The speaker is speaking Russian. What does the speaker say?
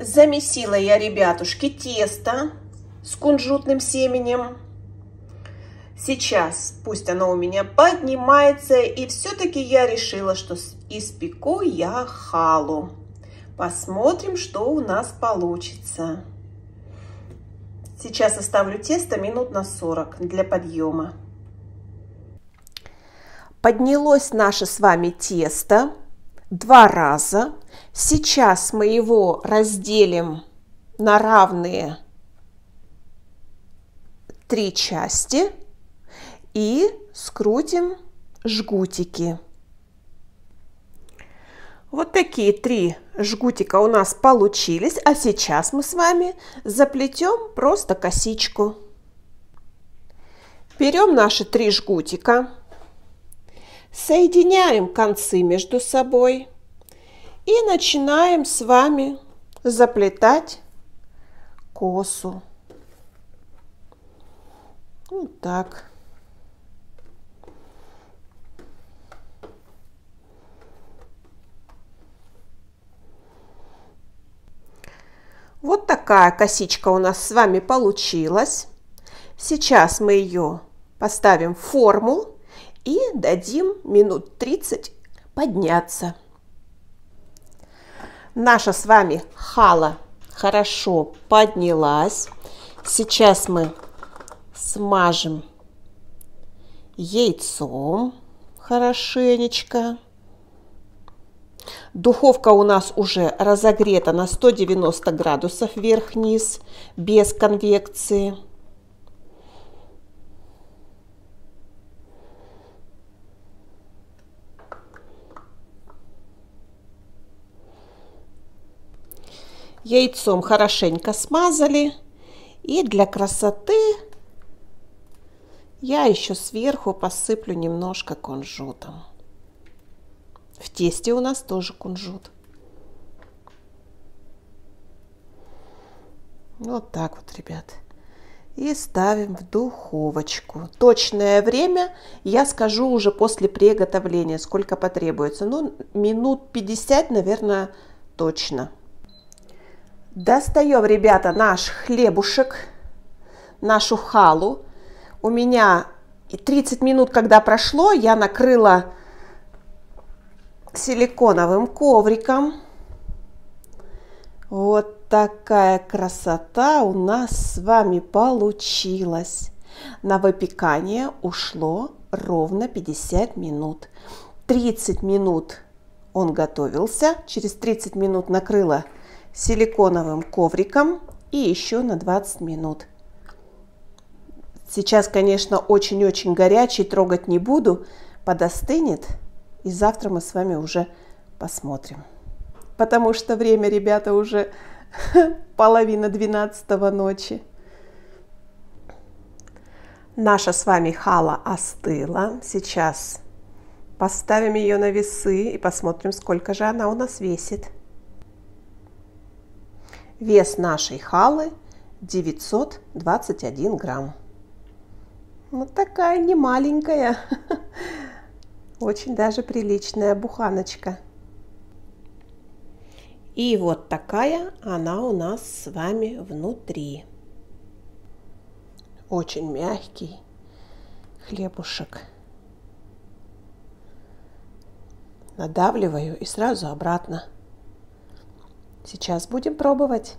Замесила я, ребятушки, тесто с кунжутным семенем. Сейчас пусть оно у меня поднимается, и все-таки я решила, что испеку я халу. Посмотрим, что у нас получится. Сейчас оставлю тесто минут на 40 для подъема. Поднялось наше с вами тесто два раза. Сейчас мы его разделим на равные три части и скрутим жгутики. Вот такие три жгутика у нас получились, а сейчас мы с вами заплетем просто косичку. Берем наши три жгутика, соединяем концы между собой и начинаем с вами заплетать косу. Вот так. Вот такая косичка у нас с вами получилась. Сейчас мы ее поставим в форму и дадим минут 30 подняться. Наша с вами хала хорошо поднялась. Сейчас мы смажем яйцом хорошенечко. Духовка у нас уже разогрета на 190 градусов вверх-вниз, без конвекции. Яйцом хорошенько смазали. И для красоты я еще сверху посыплю немножко кунжутом. В тесте у нас тоже кунжут. Вот так вот, ребят. И ставим в духовочку. Точное время я скажу уже после приготовления, сколько потребуется. Ну, минут 50, наверное, точно. Достаем, ребята, наш хлебушек, нашу халу. У меня 30 минут, когда прошло, я накрыла силиконовым ковриком. Вот такая красота у нас с вами получилась. На выпекание ушло ровно 50 минут. 30 минут он готовился. Через 30 минут накрыла силиконовым ковриком и еще на 20 минут. Сейчас, конечно, очень-очень горячий, трогать не буду, подостынет. И завтра мы с вами уже посмотрим. Потому что время, ребята, уже половина двенадцатого ночи. Наша с вами хала остыла. Сейчас поставим ее на весы и посмотрим, сколько же она у нас весит. Вес нашей халы 921 грамм. Вот такая не маленькая. Очень даже приличная буханочка. И вот такая она у нас с вами внутри. Очень мягкий хлебушек. Надавливаю и сразу обратно. Сейчас будем пробовать.